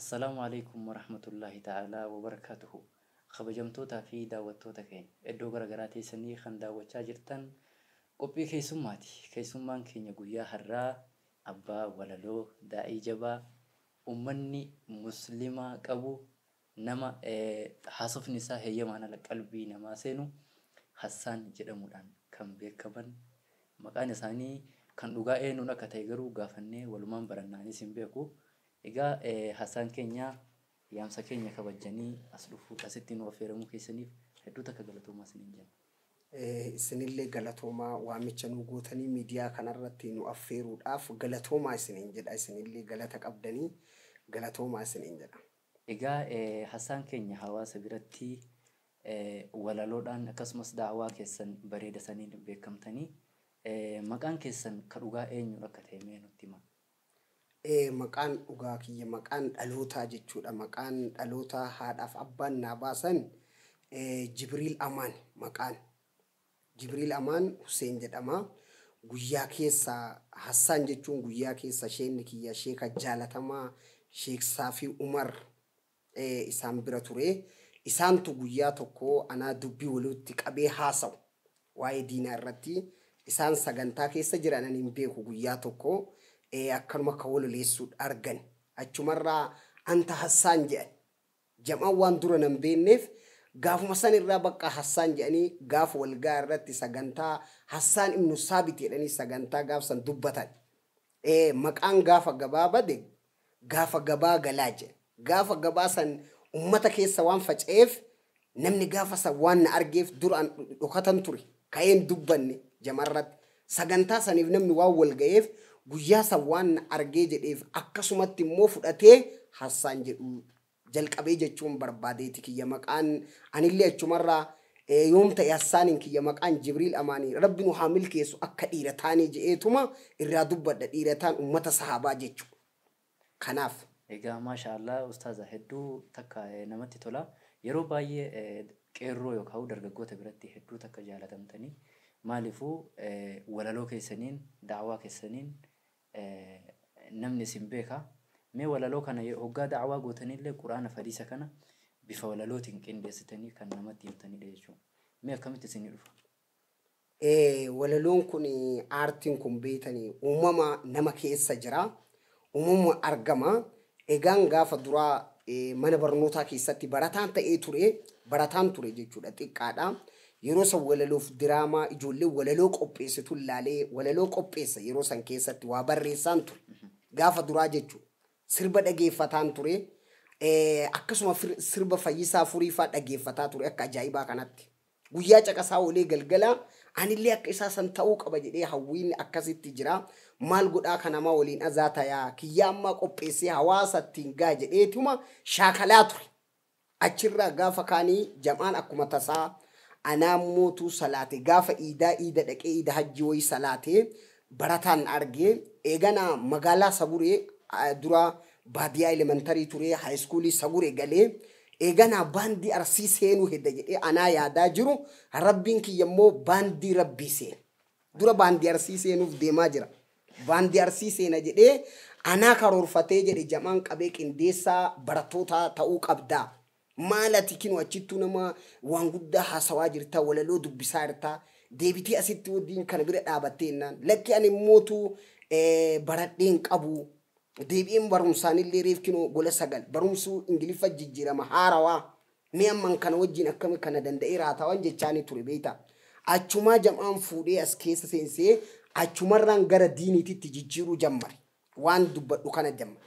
Assalaamu alaikum warahmatullaahi ta'aalaa wabarakaatuhu. Kabajamtootaa fi daawwattoota keenya iddoo garaagaraa teessanii kan daawwachaa jirtan qophii keessummaati. Keessummaan keenya guyyaa har'aa abbaa walaloo daa'ii jabaa uummanni musliimaa qabu nama haasofni isaa heeyyamaan ala qalbii namaa seenu Hassaan jedhamuudhaan kan beekaman maqaan isaanii kan dhugaa eenyuun akka ta'e garuu gaafannee walumaan barannaanis hin beeku. Egaa Hassaan keenya yaamsa keenya kabajanii as dhufuu asitti nu affeeramuu keessaniif hedduu takka galatoomaa isiniin jenna. Isinillee galatoomaa waamicha nu gootanii miidiyaa kanarratti nu affeeruudhaaf galatoomaa isiniin jedha. Isinillee galata qabdanii galatoomaa isiniin jedha. Egaa Hassaan keenya hawaasa biratti walaloodhaan akkasumas daawwaa keessan bareeda saniin beekamtanii maqaan keessan ka dhugaa eenyuudha akka ta'e mee nutti himaa. Maqaan dhugaa kiyya maqaan dhalootaa jechuudha. Maqaan dhalootaa haadhaaf abbaan naa baasan Jibriil Amaan maqaan. Jibriil Amaan Hussein jedhama. Guyyaa keessa Hassaan jechuun guyyaa keessa sheenni kiyya sheeka jaalatamaa Sheek Saafii Umar isaan bira ture. Isaantu guyyaa tokko anaa dubbii walitti qabee haasa'u waa'ee diinaa irratti. Isaan sagantaa keessa jiran hin beeku guyyaa tokko akkanuma akka waloleessuu argan. Achumarraa anta Hassaan jedhan. Jamaan waan dura nan beekneef gaafuma san irraa bakka Hassaan jedhanii gaafa walgaa irratti sagantaa Hassaan ibnu saabit jedhanii sagantaa gaaf san dubbatan. Maqaan gaafa gabaa bade gaafa gabaa galaa jedhe. Gaafa gabaa san ummata keessa waan faca'eef namni gaafa san waan na argeef duraan dhokatan ture. Ka'een dubbanne jamarratti. Sagantaa saniif namni waan wal ga'eef guyyaa san waan argee jedheef akkasumatti immoo fudhatee Hassaan jedhu jalqabee jechuun barbaadeeti kiyya maqaan anillee achumarraa yoom ta'e Hassaaniin kiyya maqaan Jibriil Amaanii rabbi nu haa milkeessu akka dhiira taanii je'eetuma irraa dubbadha dhiira taan ummata sahaabaa jechuudha. Kanaaf. Egaa maashaallah ustaaza hedduu takka namatti tola. Yeroo baay'ee qeerroo yookaan dargaggoota biratti hedduu takka jaalatamtanii maaliifuu walaloo keessaniin daawwaa keessaniin namni isin beeka. Mee walaloo kana hoggaa daawwaa gootanillee quraana fadiisa kana bifa walalootiin qindeessitanii kan namatti himtanidha jechuudha. Mee akkamitti isinii dhufa? Walaloon kun aartiin kun beekanii uumama nama keessa jira. Uumama argama. Egaan gaafa duraa mana barnootaa keessatti barataan ta'ee ture barataan ture jechuudha xiqqaadha. Yeroo san walaloof diraamaa ijoollee walaloo qopheessitu ilaalee walaloo qopheessa yeroo san keessatti waa barreessaan ture. Gaafa duraa jechuudha. Sirba dhageeffataan ture. Akkasuma sirba fayyisaa furiifaa dhageeffataa ture akka ajaa'ibaa kanatti. Guyyaa caqasaa oolee galgala anillee akka isaa san ta'uu qaba jedhee hawwiin akkasitti jira. Maal godhaa kanamaa waliin azaa tayaa kiyyaa ammaa qopheessee hawaasa ittiin gaa jedheetuma shaakalaa ture. Achirraa gaafa kaanii jamaan akkuma tasaa anaa mootuu salaate gaafa iidaa iida dhaqee iida hajji wayii salaatee barataan argee eegana magaalaa saburee dura baadiyyaa elementarii ture haayiskuulii sagure galee eegana baandii arsii seenuu hedda jedhee anaa yaadaa jiru rabbiin kiyya immoo baandii rabbii seena. Dura baandii arsii seenuuf deemaa jira. Baandii arsii seena jedhee anaa karoorfatee jedhe jamaan qabee qindeessaa barattoota ta'uu qabdaa. Maal ati kinu achittuu nama waan guddaa haasawaa jirta walaloo dubbisaa jirta. Deebitii asitti wajjin kana bira dhaabattee jennaan. Lakki ani mootuu baradheen qabu. Deebi'een barumsaanillee reef kinoo gola sagal barumsuu ingiliffa jijjiirama haarawaa. Mee amman kana wajjin akkami kana danda'ee raatawan jechaanii ture beektaa. Achumaa jamaan fuudhee as keessa seensee achumarraan gara diiniititti jijjiiruu jammare. Waan dubbadhu kana jammare.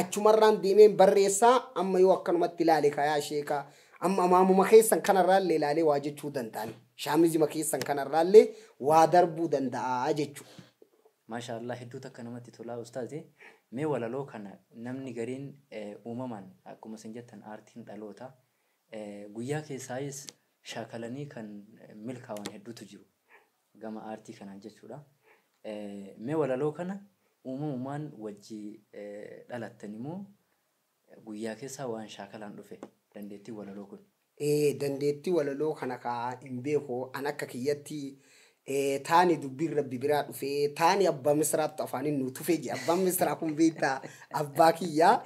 Achumarraan deemeen barreessaa amma yoo akkanumatti ilaale kayaa sheekaa. Amma maamuma keessan kanarraallee ilaalee waa jechuu danda'an. Shaamizima keessan kanarraallee waa darbuu danda'a jechuudha. Maashaallah hedduu takka namatti tolaa ustaaze. Mee walaloo kana namni gariin uumamaan akkuma isin jettan aartiin dhaloota guyyaa keessaayis shaakalanii kan milkaa'an hedduutu jiru gama aartii kanaan jechuudha. Mee walaloo kana uumamumaan wajji dhalattan immoo guyyaa keessaa waan shaakalaan dhufe dandeettii walaloo kun. Dandeettii walaloo kana kaa hin beeku an akka kiyyatti taani dubbiin rabbi biraa dhufee taani abbaa misiraatti afaanin nu tufe je abbaan misiraa kun beektaa? Abbaa kiyyaa?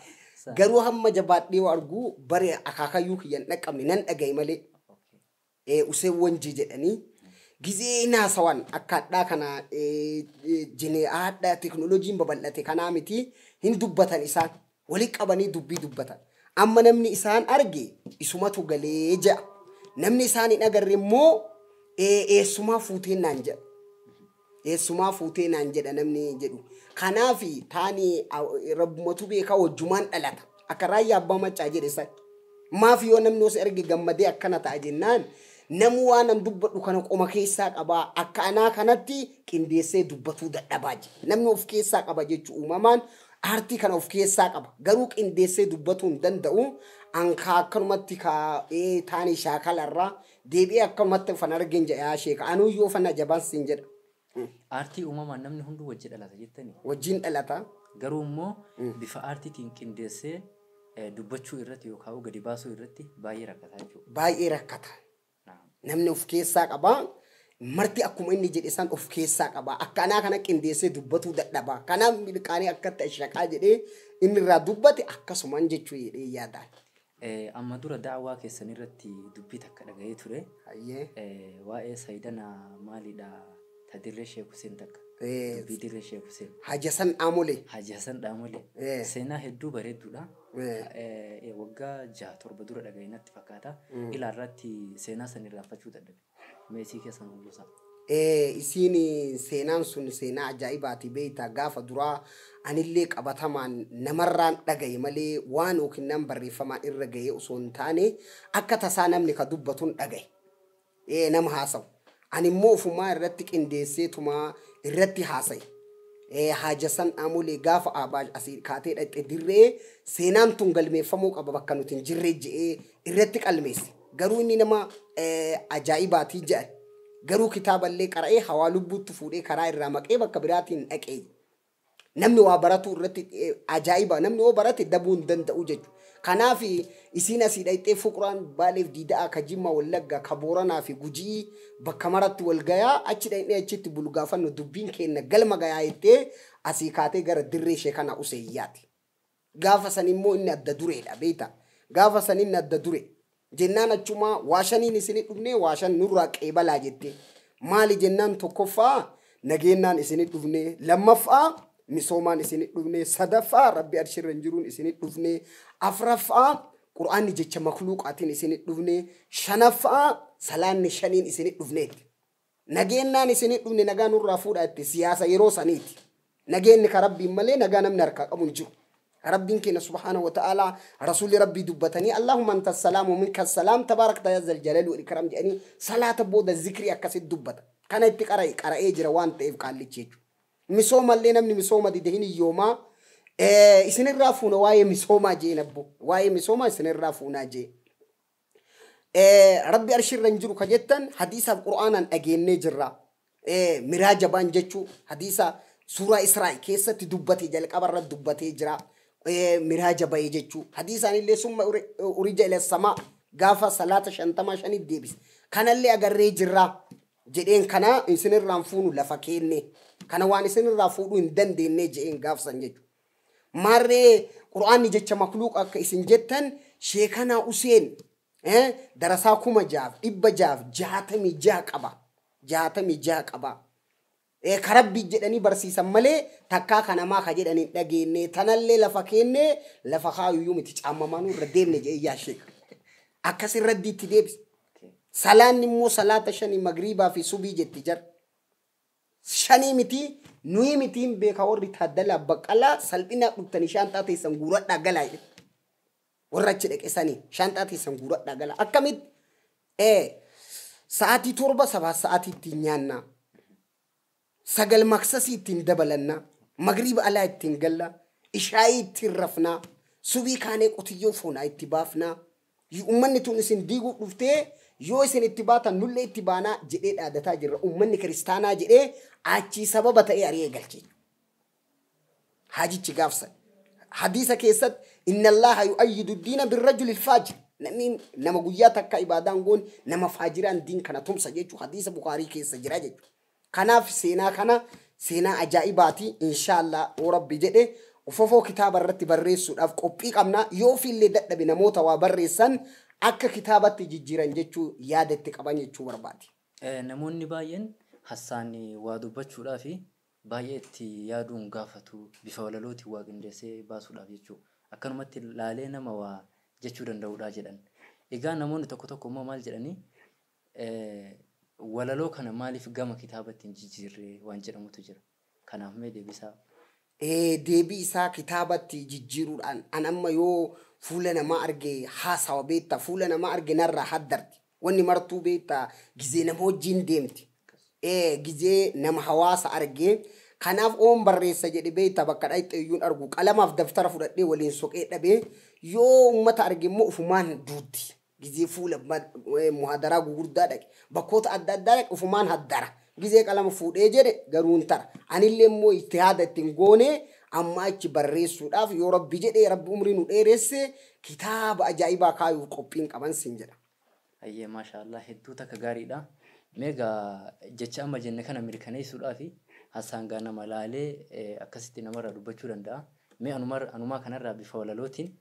Garuu hamma jabaadhee argu bare akaakayyuu kiyyan dhaqqabne nan dhagaye malee. Eh, useen wanjii jedhanii gizee naasawan akka hadhaa kana eh, eh, jine hadhaa teknooloojiin babal'ate kanaa miti hin dubbatan isaan walii qabanii dubbii dubbatan. Amma namni isaan arge isumatu galee jedha namni isaan hin agarre immoo eessumaa fuuteen naan jedha eessumaa fuutee naan jedha namni jedhu kanaaf taani rabbumatu beekaa wajjumaan dhalata akka raayyaa abbaa maccaa jedhe san maaf yoo namni os erge gammadee akkana ta'a jennaan namu waan an dubbadhu kana qoma keessaa qabaa akka anaa kanatti qindeessee dubbatuu dadhabaa jira. Namni of keessaa qaba jechuu uumamaan aartii kana of keessaa qaba. Garuu qindeessee dubbatuu hin danda'u. Ankaa akkanumatti kaa'ee taani shaakalarraa deebi'ee akkanumatti fan argeen jedha sheeka anuyyoo fana jabaan siin jedha. Aartii uumamaan namni hunduu wajji dhalata jettanii. wajjin dhalata. Garuu immoo bifa aartiitiin qindeessee eh, dubbachuu irratti yookaan gadi baasuu irratti baay'ee rakkataa jechuudha. baay'ee rakkata Naam. Namni of keessaa qaba marti akkuma inni jedhe san of keessaa qaba akka anaa kana qindeessee dubbatuu dadhaba kanaaf milkaanii akkatti ashaqaa jedhee inni irraa dubbate akkasuman jechuu jedhee yaada. Eh, Amma dura daawwaa keessan irratti dubbii takka dhagahee ture. Eh, Waa'ee saayidana maalidha ta dirree Sheek Huseen takka. Eh, Dubbii dirree Sheek Huseen. haja san dhaamolee Haji Hasan Dhaamolee. Seenaa hedduu bareedduudha. Waggaa jaha torba dura dhagahee natti fakkaata. Ilaa irratti seenaa san irraanfachuu dadhabe. Meesii keessan mul'isa. Isiin seenaan sun seenaa ajaa'ibaati beeyta gaafa duraa anillee qabatamaan namarraan dhagaye malee waan yookiin nam barreeffamaan irra gahee osoo hin taane akka tasaa namni ka dubbatuun dhagaye eh, nama haasawu ani immoo ofumaa irratti qindeesseetuma irratti haasaye eh, haja san dhaamolee gaafa abaa asii kaatee dhaqxe dirree seenaan tun galmeeffamuu qaba bakka nuti hin jirre je'ee irratti qalmeesse. Garuu inni nama ajaa'ibaatii jedhan. Garuu kitaaballee qara'ee hawaa lubbuutti fuudhee karaa irraa maqee bakka biraatiin dhaqee. Namni waa baratu irratti ajaa'iba namni yoo barate dabuu hin danda'u jechuudha. Kanaaf isiin asii dhaqxee fuquraan baaleef diidaa ka jimma wallagga ka booranaa fi gujii bakka maratti wal gayaa achi dhaqnee achitti bulgaafannu dubbiin keenya galma gayaa jettee asii kaatee gara dirree ishee kana useeyyaati. Gaafa san immoo inni adda dureedha beekta. Gaafa san inni adda dure. Jennaan achuma waashaniin isinii dhufnee waashan nurraa qeebalaa jette. Maali jennaan tokkoffaa nageenyaan isinii dhufnee lammaffaa misoomaan isinii dhufnee sadaffaa rabbi arshirra hin jiruun isinii dhufnee afraffaa qura'aanni jecha makluuqaatiin isinii dhufnee shanaffaa salaanni shaniin isinii dhufneetti. Nageenyaan isinii dhufne nagaa nurraa fuudhaa itti siyaasa yeroo saniiti. Nageenyi ka rabbiin malee nagaa namni harkaa qabu hin jiru. ربين كنا سبحانه وتعالى رسول ربي دبتني اللهم انت السلام ومنك السلام تبارك يا ذا الجلال والاكرام جاني صلاه بود الذكر اكسد دبت كان اتقرا قرا اجر وان قال لي مسوما اللي نمني مسوما دي دهين يوما Isinirraa fuuna waa'ee misoomaa jeen abbo. Waa'ee misoomaa isinirraa fuunaa jee. Rabbi arshiirra hin jiru kan jettan hadiisaaf qura'aanaan dhageenyee jirra. Eh, Miraa jabaan jechuu hadiisa suuraa Israa'el keessatti dubbatee jalqabarra dubbatee jira. Eh, Miraa jabayee jechuu hadiisaan illee summa urija ilessamaa gaafa salaata shantama shanitti deebise. Kanallee agarree jirra. jedheen kana isinirraan fuunu lafa kenne kana waan isinirraa fuudhuu hin dandeenye jedheen gaafsan jechuudha. Maarree qur'aanni jecha makluuq akka isin jettan sheekanaa useen darasaa kuma jaaf dhibba jaaf jaatamii jaha qaba jaatamii jaha qaba. karabbii jedhanii barsiisan malee takkaa kanamaa ka jedhanii dhageenye tanallee lafa keenne lafa kaayuyyuu miti caamamaanuu irra deemne jedhee yaasheeka. Akkas irra itti deebise. Salaanni immoo salaata shanii magriibaa fi subii jetti jar. Shanii miti nuyi mitiin beeka warri taaddalaa baqqalaa salphina dhuftanii shaantaa teessan guuradhaa galaa jedhe. Warra achi dhaqesanii shaantaa teessan guuradhaa galaa. Akkamitti sa'aatii torba sabaa sa'aatii ittiin nyaannaa. sagal maksasii ittiin dabalannaa magriiba alaa ittiin gallaa ishaayii ittiin rafnaa subii kaanee qotiyyoo foonaa itti baafnaa ummanni tun isin diiguu dhuftee يو سن اتباتا نولا اتبانا جدئ ادتا جرر أمان كريستانا جدئ اچي سببا تا اريه غلچي حاجي چگاف سن حديثة ان الله يؤيد الدين بالرجل الفاجر نمين نما قياتا کا عبادان قون نما فاجران دين کنا تم سجيچو حديثة بخاري كيست جراجي کنا سينا کنا سينا اجائباتي ان شاء الله ورب جدئ وفوفو كتاب الرتب الرئيس افقو بيقامنا يوفي اللي دقنا بنا موتا akka kitaabatti jijjiiran jechuu yaada itti qaban jechuu barbaade. Eh, Namoonni baay'een hassaan waa dubbachuudhaa fi baay'ee itti yaaduun gaafatu bifa walalootiin waa qindeessee baasuudhaaf jechuudha. Akkanumatti laalee nama waa jechuu danda'uudhaa jedhan. Egaa namoonni tokko tokko immoo maal jedhanii eh, walaloo kana maaliif gama kitaabatti hin jijjiirree waan jedhamutu jira. Kanaaf mee deebisaa? Eh, deebii isaa kitaabatti jijjiiruudhaan an amma yoo fuula namaa arge haasawa beekta fuula namaa arge narraa haddarti wanni martuu beekta gizee nama wajjin deemti gizee nama hawaasa arge kanaaf oon barreessa jedhe beekta bakka dhayxe iyyuun argu qalamaaf daftara fudhadhee waliin soqee dhabee yoo ummata arge immoo ufumaan duutti gizee fuula muhadaraa gugurdaa dhaqe bakkoota adda addaa dhaqe ufumaan haddara gizee qalama fuudhee jedhe garuu hin tara anillee immoo itti yaada ittiin goone amma achi barreessuudhaaf yoo rabbi jedhee rabbi umrii nu dheeresse kitaaba ajaa'ibaa kaayuuf qophiin qaban sin jedha. Ayyee maashaallah hedduu takka gaariidha. Meegaa jecha amma jenne kana mirkaneessuudhaa fi hassaan gaa nama laalee eh, akkasitti namarraa dubbachuu danda'a. Mee anuma- anumaa kanarraa bifa walalootiin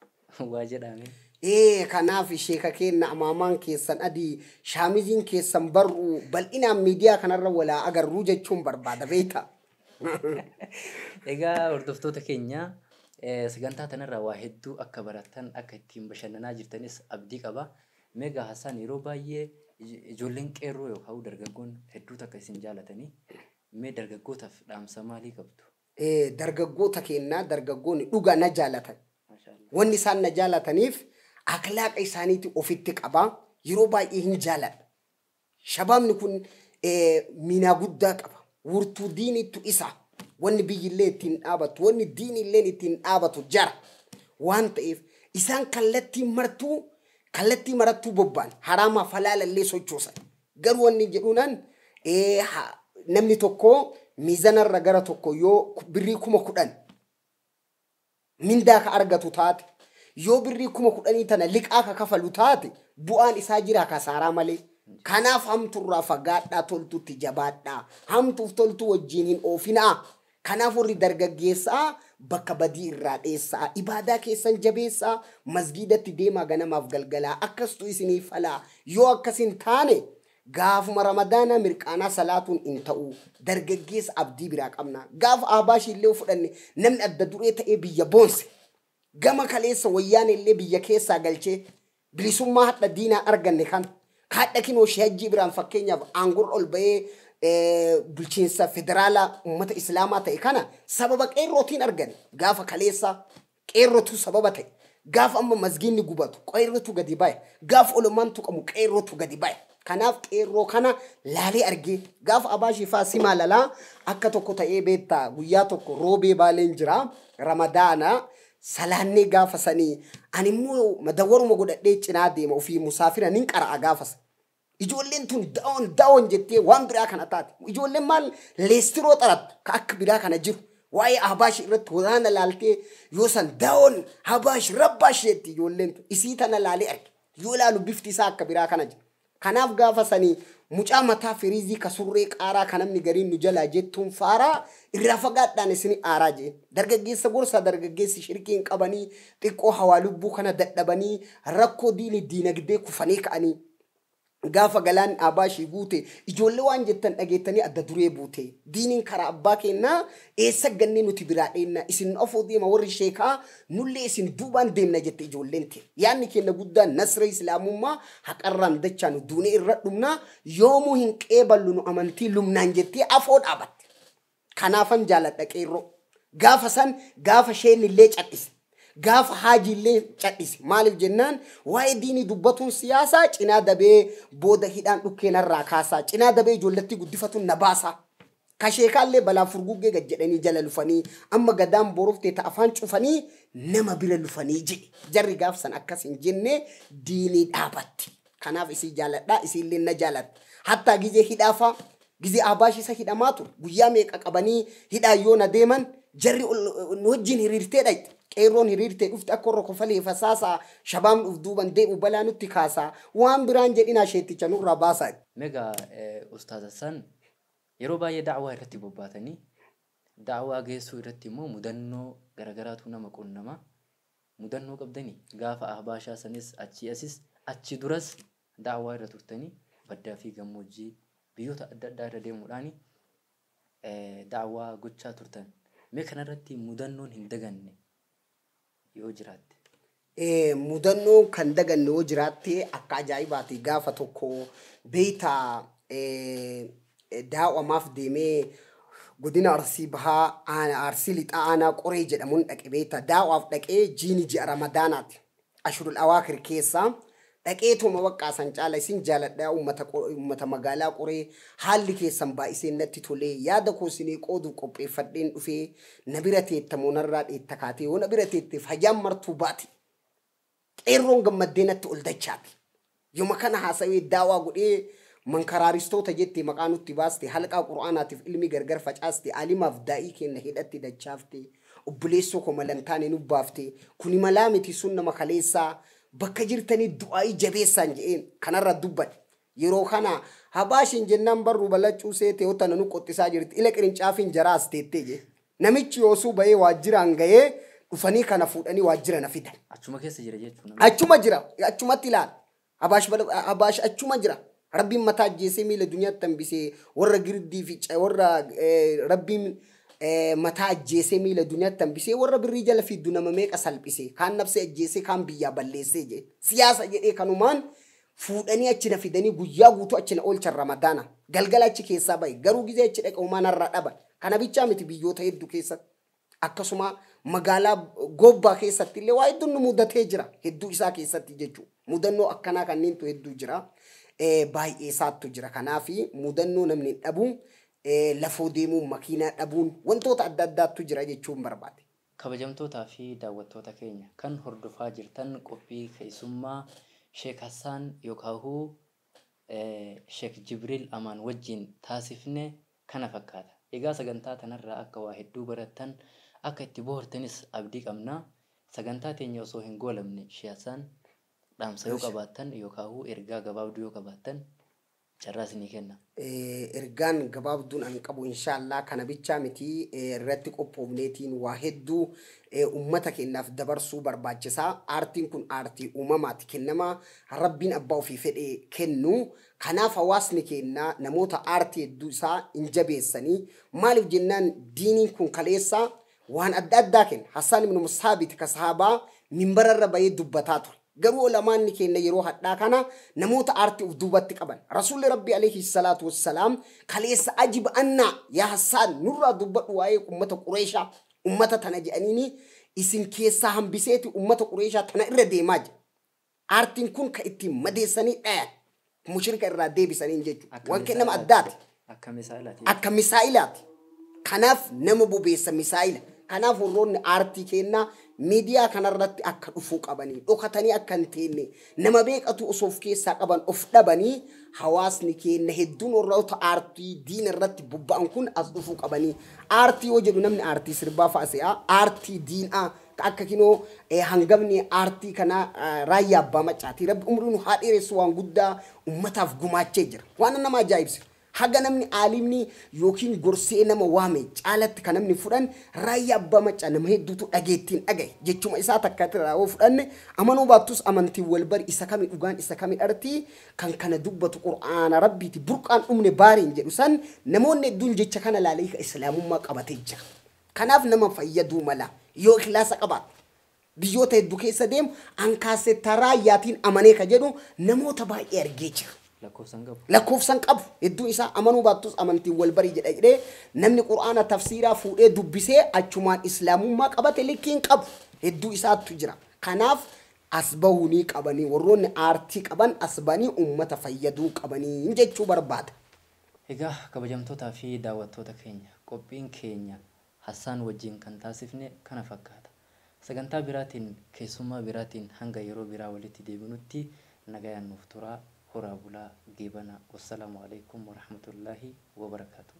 waa jedhame. Ee kanaaf sheeka keenna amaamaan keessan adii shaamiziin keessan barru bal'inaan miidiyaa kanarra walaa agarruu jechuun barbaada beekta. Egaa hordoftoota keenya eh, sagantaa kanarraa waa hedduu akka baratan akka ittiin bashannanaa jirtanis abdii qaba. Meegaa hassaan yeroo baay'ee ij- ijoolleen qeerroo yookaan dargaggoon hedduu takka isin jaalatanii mee dargaggootaaf dhaamsa maalii qabdu? Ee dargaggoota keenyaa dargaggoonni dhugaa na jaalatan. Wanni isaan na jaalataniif akhlaaqa isaaniitti ofitti qabaa yeroo baay'ee hin jaaladha. Shabaabni kun eh, miinaa guddaa qaba. Wurtuu diinittu isa. Wanni biyyillee ittiin dhaabatu, wanni diinillee ittiin dhaabatu jara. Waan ta'eef isaan kallattii martuu kallattii marattuu bobba'an haraama falaalallee sochoosan. Garuu wanni jedhuunaan namni tokko miizanarra gara tokko yoo birrii kuma kudhan mindaa ka argatu taate yoo birrii kuma kudhanii tana liqaa ka kafalu taate bu'aan isaa jira kasaaraa malee. Kanaaf hamturraa fagaadhaa toltutti jabaadhaa hamtuuf toltu wajjin hin oofinaa. Kanaaf warri dargaggeessaa bakka badii irraa dheessaa ibaadaa keessan jabeessaa masgiidatti deemaa ganamaaf galgalaa akkastuu isinii falaa yoo akkas hin taane gaafuma ramadaana mirqaanaa salaatuun hin ta'u. Dargaggeessa abdii biraa qabna. Gaafa aabaashii illee fudhanne namni adda duree ta'ee biyya boonse. Gama kaleessa wayyaan illee biyya keessaa galchee bilisummaa hadha diinaa arganne kan haadha kinoo shihajjii biraan fakkeenyaaf aangoo ol bahee eh, bulchiinsa federaalaa ummata islaamaa ta'e kana sababa qeerrootiin argan gaafa kaleessa qeerrotu sababa ta'e gaafa amma masgiinni gubatu qeerrotu gadi ba'e. Gaafa olumaan tuqamu qeerrotu gadi ba'e. Kanaaf qeerroo kana laalee argee gaafa abaashii faa simaa lalaa akka tokko ta'ee beektaa guyyaa tokko roobee baaleen jira ramadaana salaannee gaafa sanii ani immoo madawaruma godhadhee cinaa deema ofii musaafira nin qara'a gaafasa. Ijoolleen tun da'oon da'oon jettee waan biraa kana taate. Ijoolleen maal leestiroo xarattu ka akka biraa kana jiru. Waa'ee habaash irratti waraana laaltee yoo san da'oon habaash rabbaash jetti ijoolleen tun. Isii tana laalee arge. Yoo laalu bifti isaa akka biraa kana jira. Kanaaf gaafa sanii mucaa mataa firiizii ka surree qaaraa kan namni gariin nu jalaa jettuun faaraa irraa fagaadhaan isin aaraa jeen. Dargaggeessa gorsa dargaggeessi shirkiin qabanii xiqqoo hawaa lubbuu kana dadhabanii rakkoo diinagdee kufanii ka'anii gaafa galaan abaashii guute ijoollee waan jettan dhageettanii adda duree buute. Diiniin karaa abbaa kennaa eessa gannee nuti biraa dheenna? Isin ofoo deema warri sheekaa nullee isin duubaan deemna jette ijoolleen te. Yaanni kenna guddaan nasra islaamummaa haqarraan dachaa nu duunee irra dhumnaa yoomuu hin qeeballu nu amantii lumnaan jettee afoo dhaabatte. Kanaafan jaaladha qeerroo. Gaafa san gaafa sheen illee cadhise gaafa haaji illee cadhise maaliif jennaan waa'ee diinii dubbatuun siyaasaa cinaa dabee booda hidhaan dhukkeenarraa kaasaa cinaa dabee ijoolletti guddifatuun na baasaa. Kasheekaallee balaa furguggee gad jedhanii jala lufanii amma gadaan boruftee ta afaan cufanii nama bira lufanii jedhe jarri gaaf san akkas hin jenne diinii dhaabatti. Kanaaf isii jaaladhaa isiillee na jaalatta. Hattaa gizee hidhaafaa gizee abaash isa hidhamaa ture guyyaa meeqa qabanii hidhaa yoo na deeman jarri wajjin hiriirtee dhayte. Qeerroon hiriirtee dhufte akka warra kofalee fasaasaa shabaam dhuf duuban deebi'u balaa nutti kaasaa waan biraan jedhinaa sheetticha nurraa baasaa. Meegaa ustaaza san yeroo baay'ee da'waa irratti bobbaatanii da'waa geessuu irratti immoo mudannoo garagaraatu nama qunnama mudannoo qabdanii gaafa ahbaashaa sanis achii asis achi duras daawwaa irra turtanii baddaa fi gammoojjii biyyoota adda addaa irra deemuudhaan daawwaa gochaa turtan. Mee kanarratti mudannoon hin daganne yoo jiraatte. Mudannoo kan daganne yoo jiraatte akka ajaa'ibaati gaafa tokko beeytaa daawwamaaf deemee godina arsii bahaa arsii lixaa aanaa qoree jedhamuun dhaqe beeyta daawwaaf dhaqee jiini ji'a ramadaanaati ashurul awaakir keessaa dhaqee tuma waqqaasan caala isin jaaladhaa uummata magaalaa qoree haalli keessan baay'isee natti tolee yaada koo isinii qooduuf qopheeffadheen dhufee na bira teettamoo narraa dheetta kaatee yoo na bira teetteef hajaan martuu baate qeerroon gammaddee natti ol dachaati yooma kana haasawee daawwaa godhee mankaraaristoota jette maqaa nutti baaste halqaa qura'aanaatiif ilmi gargar facaaste alimaaf daa'ii kenna hidhatti dachaafte obboleessoo koo malantaane nu baafte kuni malaa miti sun nama kaleessaa bakka jirtanii du'aa'ii jabeessaan je'een kanarra dubbadhe yeroo kana habaashin jennaan barruu balachuu seete yoo tana nu qoxisaa jirti ila qirincaafiin jaraas teettee je namichi yoosuu bahee waajjiraan gahee dhufanii kana fuudhanii waajjira na fidan. Achuma keessa jira jechuudha. Achuma jira achumatti ilaala habaash achuma jira. rabbiin mataa ajjeesee miila duniyaatti hambisee warra girdii fi warra rabbiin mataa ajjeesee miila duniyaatti hambisee warra birrii jala fiddu nama meeqa salphisee kaan nafsee ajjeesee kaan biyyaa balleessee jedhe siyaasa jedhee kanumaan fuudhanii achi na fidanii guyyaa guutuu achi na oolchan ramadaana galgala achi keessaa bahe garuu gizee achi dhaqa uumaan har'a dhaban kana bichaa miti biyyoota hedduu keessatti. Akkasuma magaalaa gobbaa keessatti illee waa hedduun nu mudatee jira hedduu isaa keessatti jechuudha. Mudannoo akkanaa kanneentu hedduu jira. baay'ee isaattu jira. Kanaaf mudannoo namni dhabuun lafoo deemuun makiinaa dhabuun wantoota adda addaattu jira jechuun barbaade. Kabajamtootaa fi daawwattoota keenya kan hordofaa jirtan qophii keessummaa Sheek Hassaan yookaan Sheek Jibriil Amaan wajjin taasifne kana fakkaata. Egaa sagantaa kanarraa akka waa hedduu barattan akka itti bohaartanis abdii qabna. Sagantaa teenya osoo hin goolabne Sheek Hassaan dhaamsa yoo qabaattan yookaan ergaa gabaabduu yoo qabaattan carraas ni kenna. Ergaan gabaabduun an qabu inshaallah kana bichaa miti irratti qophoofneetiin waa hedduu ummata keenyaaf dabarsuu barbaachisaa. Aartiin kun aartii uumamaati kennama. Rabbiin abbaa ofii fedhee kennu. Kanaaf hawaasni keenya namoota aartii hedduu isaa hin jabeessanii maaliif jennaan diiniin kun kaleessaa waan adda addaa kenna. Hassaan ibn Musaabit ka sahabaa minbararra bahee dubbataa ture. Garuu olamaanni keenya yeroo hadhaa kana namoota aartii of duubatti qaban. Rasuulli rabbi alayhi salaatu wassalaam kaleessa ajiba annaa yaa hassaan nurraa dubbadhu waa'ee ummata qureeshaa ummata tana jedhaniini isin keessaa hambiseeti ummata qureeshaa tana irra deemaa jira. Aartiin kun ka ittiin madeessanii dhayan mushrika irraa deebisanii jechuudha. Waan kennama addaati. Akka misaa'ilaati. Kanaaf nama bobeessa misaa'ila. Kanaaf warroonni aartii kennaa miidiyaa kanarratti akka dhufuu qabanii dhokatanii akka hin teenne nama beekatu osoo of keessaa qaban of dhabanii hawaasni keenya hedduun warroota aartii diina irratti bobba'an kun as dhufuu qabanii aartii yoo jedhu namni aartii sirbaa fa'a se'a aartii diinaa akka kinoo hangafni aartii kana raayyaa abbaa maccaati rabbi umriin haa dheeressu waan guddaa ummataaf gumaachee jira waan nama ajaa'ibsiisa. Haga namni aalimni yookiin gorsee nama waame caalatti kan namni fudhan raayyaa abbaa maccaa nama hedduutu dhageettiin dhagaye jechuma isaa takka irraa yoo fudhanne amanuu baattus amantiin wal bari isa kami dhugaan isa kami dhartii kan kana dubbatu qur'aana rabbiiti burqaan dhumne baariin jedhu san namoonni hedduun jecha kana laalee islaamummaa qabatee jira kanaaf nama fayyaduu mala yoo ikhlaasa qabaate biyyoota hedduu keessa deemu ankaasetta raayyaatiin amanee ka jedhu namoota baay'ee argee jira. Lakkoofsan qabu. hedduu isaa amanuu baattus amantiin wal barii jedha jedhee namni qura'aana tafsiiraa fuudhee dubbisee achumaan islaamummaa qabate likkiin qabu hedduu isaattu jira kanaaf as bahuu ni qabanii warroonni aartii qaban as banii ummata fayyaduu qabanii jechuu barbaada. Egaa kabajamtootaa fi daawwattoota keenya qophiin keenya Hassaan wajjin kan taasifne kana fakkaata. Sagantaa biraatiin keessummaa biraatiin hanga yeroo biraa walitti deebinutti nagayaan nuuf turaa قرابلا جيبنا والسلام عليكم ورحمة الله وبركاته.